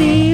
see